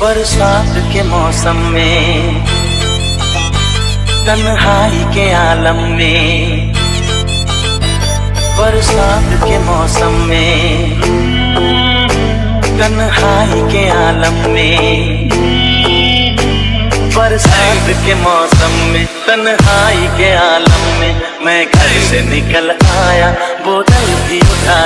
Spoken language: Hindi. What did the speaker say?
बरसात के मौसम में, तन्हाई के आलम में, बरसात के मौसम में, तन्हाई के आलम में, बरसात के मौसम में, तन्हाई के आलम में, मैं घर से निकल आया, बोतल भी उठा